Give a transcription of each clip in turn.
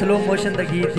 Slow motion तक गीत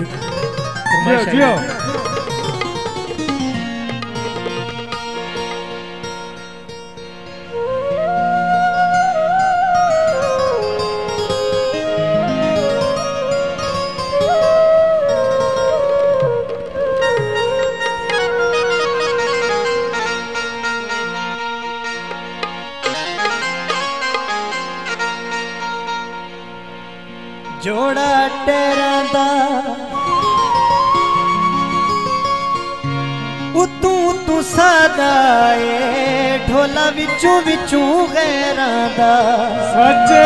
ਉਤੋਂ ਤੂੰ ਸਦਾਏ ਢੋਲਾ ਵਿੱਚੋਂ ਵਿੱਚੋਂ ਗੈਰਾਂ ਦਾ ਸੱਚੇ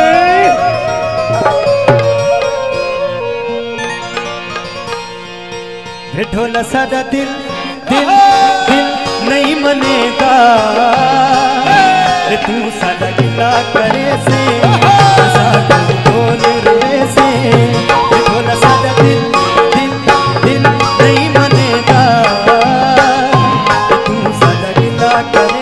ਢੋਲਾ ਸਾਡਾ ਦਿਲ ਦਿਲ பட்டது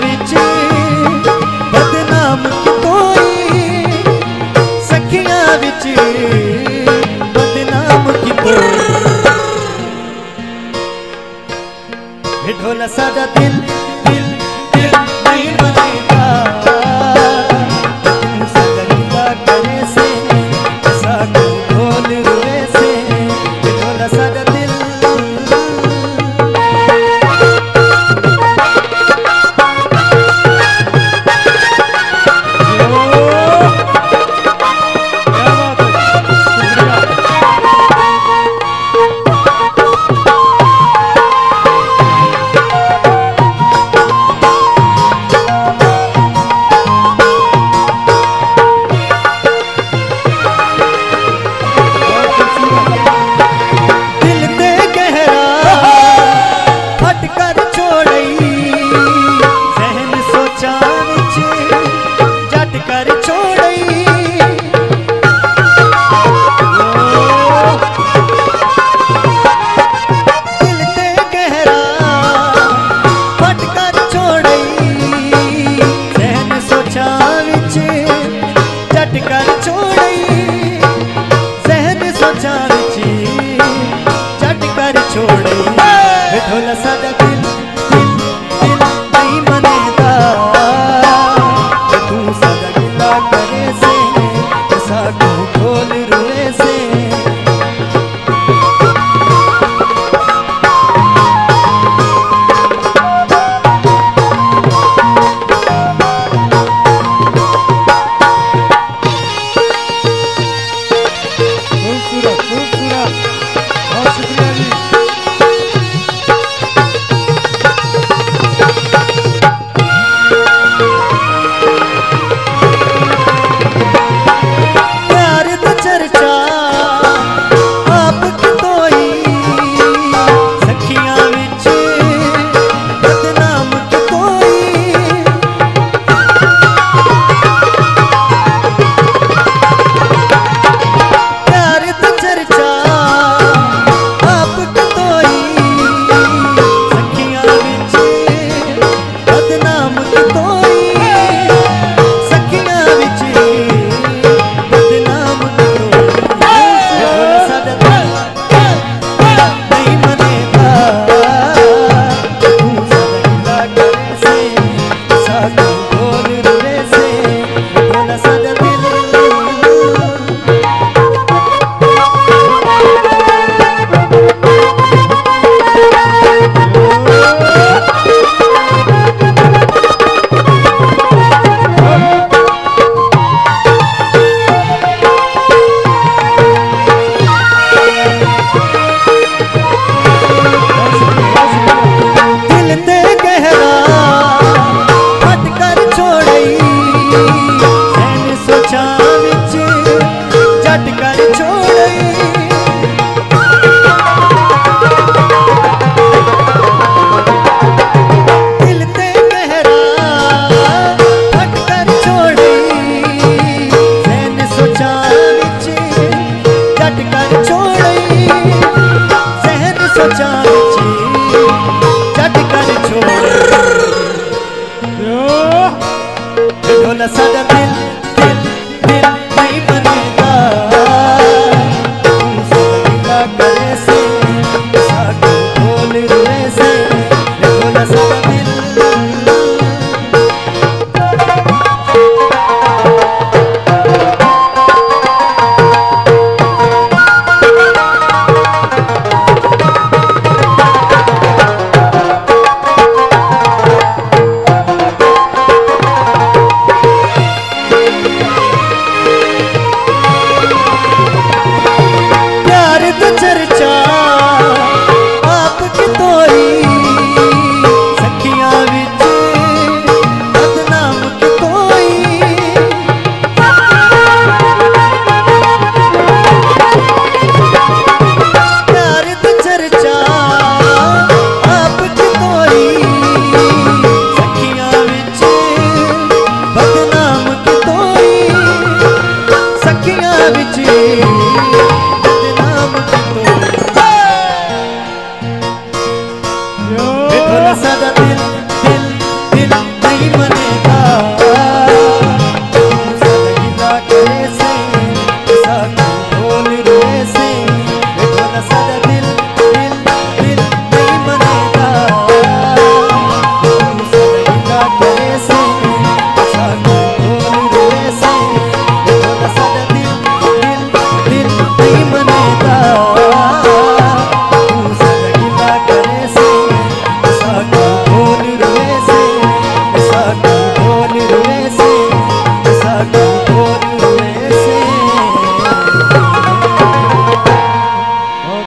love each.